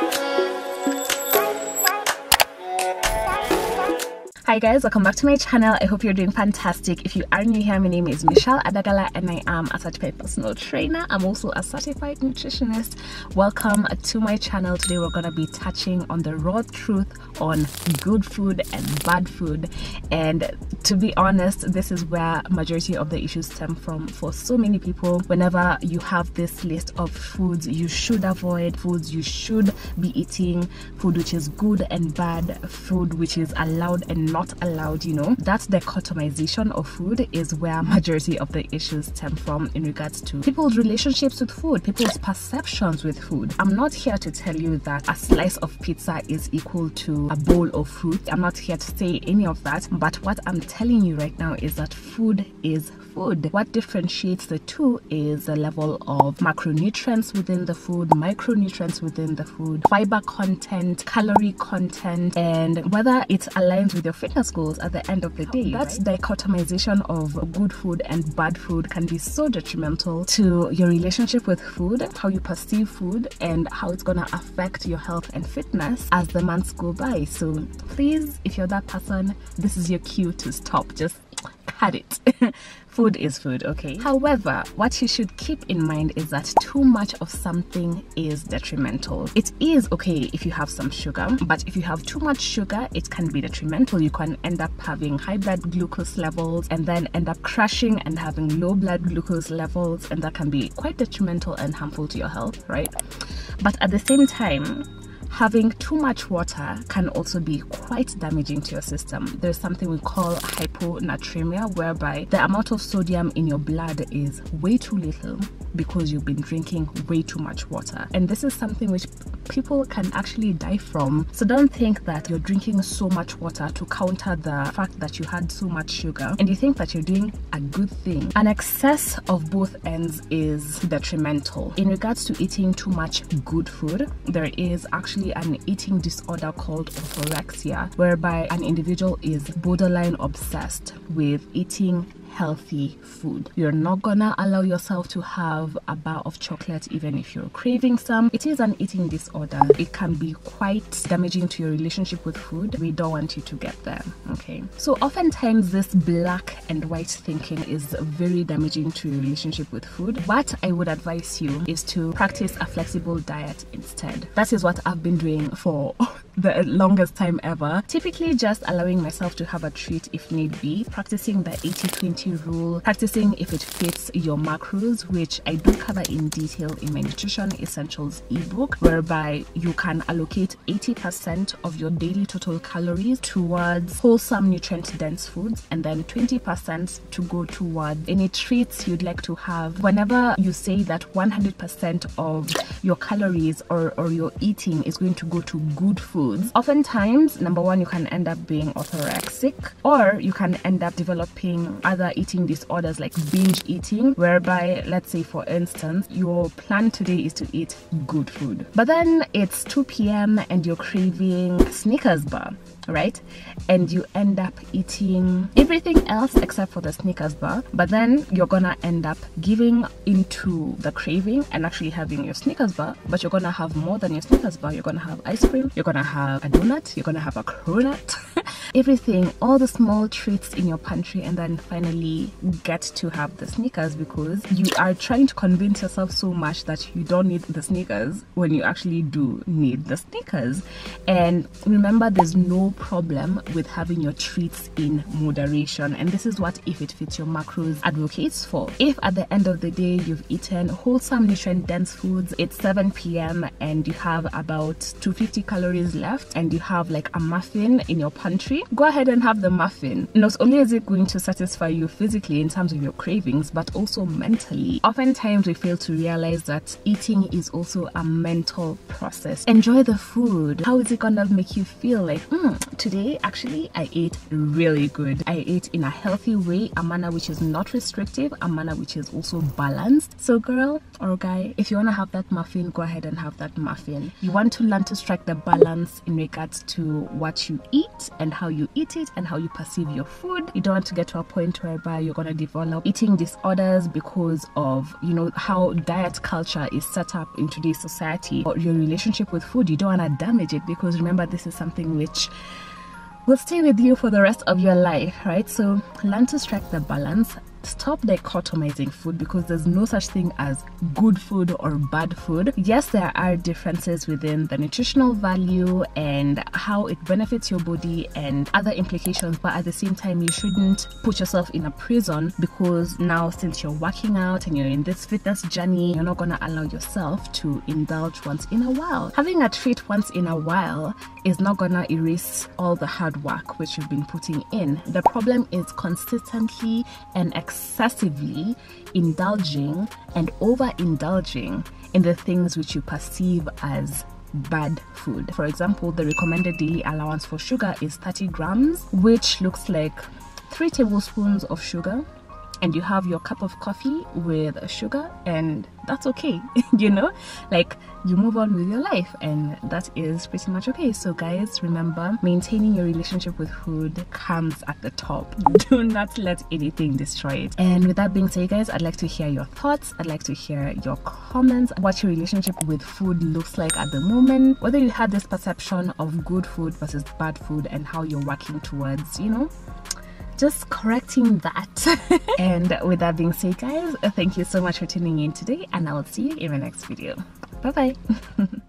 Bye. Hi guys, welcome back to my channel. I hope you're doing fantastic. If you are new here, my name is Mitchelle Adagala and I am a certified personal trainer. I'm also a certified nutritionist. Welcome to my channel. Today we're going to be touching on the raw truth on good food and bad food. And to be honest, this is where majority of the issues stem from for so many people. Whenever you have this list of foods you should avoid, foods you should be eating, food which is good and bad, food which is allowed and not not allowed you know. That dichotomization of food is where majority of the issues stem from in regards to people's relationships with food people's perceptions with food. I'm not here to tell you that a slice of pizza is equal to a bowl of fruit. I'm not here to say any of that. But what i'm telling you right now is that food is food. What differentiates the two is the level of macronutrients within the food micronutrients within the food fiber content calorie content and whether it aligns with your goals at the end of the day. That dichotomization of good food and bad food can be so detrimental to your relationship with food, how you perceive food, and how it's gonna affect your health and fitness as the months go by. So please, if you're that person, this is your cue to stop. Just cut it. food is food, okay? However, what you should keep in mind is that too much of something is detrimental. It is okay if you have some sugar, but if you have too much sugar, it can be detrimental. You can end up having high blood glucose levels and then end up crashing and having low blood glucose levels, and that can be quite detrimental and harmful to your health, right? But at the same time, having too much water can also be quite damaging to your system. There's something we call hyponatremia, whereby the amount of sodium in your blood is way too little because you've been drinking way too much water. And this is something which people can actually die from. So don't think that you're drinking so much water to counter the fact that you had so much sugar and you think that you're doing a good thing. An excess of both ends is detrimental. In regards to eating too much good food, there is actually an eating disorder called orthorexia, whereby an individual is borderline obsessed with eating healthy food. You're not gonna allow yourself to have a bar of chocolate even if you're craving some. It is an eating disorder. It can be quite damaging to your relationship with food. We don't want you to get there, okay? So oftentimes this black and white thinking is very damaging to your relationship with food. What I would advise you is to practice a flexible diet instead. That is what I've been doing for the longest time ever. Typically just allowing myself to have a treat if need be, practicing the 80-20 rule, practicing if it fits your macros, which I do cover in detail in my Nutrition Essentials ebook, whereby you can allocate 80% of your daily total calories towards wholesome nutrient dense foods and then 20% to go towards any treats you'd like to have. Whenever you say that 100% of your calories or, or your eating is going to go to good foods, oftentimes, number one, you can end up being orthorexic or you can end up developing other eating disorders like binge eating, whereby, let's say, for instance, your plan today is to eat good food, but then it's 2 p.m. and you're craving Snickers bar right? And you end up eating everything else except for the Snickers bar, but then you're gonna end up giving into the craving and actually having your Snickers bar, but you're gonna have more than your Snickers bar. You're gonna have ice cream, you're gonna have a donut, you're gonna have a cronut, everything, all the small treats in your pantry, and then finally get to have the Snickers because you are trying to convince yourself so much that you don't need the Snickers when you actually do need the Snickers. And remember, there's no problem with having your treats in moderation. And this is what if it fits your macros advocates for. If at the end of the day you've eaten wholesome nutrient dense foods it's 7 p.m and you have about 250 calories left and you have like a muffin in your pantry go ahead and have the muffin. Not only is it going to satisfy you physically in terms of your cravings but also mentally. Oftentimes we fail to realize that eating is also a mental process. Enjoy the food. How is it gonna make you feel like mm, today actually I ate really good. I ate in a healthy way, a manner which is not restrictive, a manner which is also balanced. So girl, or guy if you want to have that muffin go ahead and have that muffin. You want to learn to strike the balance in regards to what you eat and how you eat it and how you perceive your food. You don't want to get to a point whereby you're going to develop eating disorders because of you know how diet culture is set up in today's society. Or your relationship with food you don't want to damage it because remember this is something which will stay with you for the rest of your life right? So learn to strike the balance stop dichotomizing food because there's no such thing as good food or bad food. Yes, there are differences within the nutritional value and how it benefits your body and other implications, but at the same time, you shouldn't put yourself in a prison because now, since you're working out and you're in this fitness journey, you're not going to allow yourself to indulge once in a while. Having a treat once in a while is not going to erase all the hard work which you've been putting in. The problem is consistently and excessively indulging and overindulging in the things which you perceive as bad food. For example, the recommended daily allowance for sugar is 30 grams, which looks like 3 tablespoons of sugar and you have your cup of coffee with sugar and that's okay you know? Like you move on with your life and that is pretty much okay. So guys remember maintaining your relationship with food comes at the top. Do not let anything destroy it. And with that being said guys i'd like to hear your thoughts. I'd like to hear your comments. What your relationship with food looks like at the moment. Whether you had this perception of good food versus bad food and how you're working towards you know just correcting that. and with that being said, guys, thank you so much for tuning in today, and I will see you in my next video. Bye bye.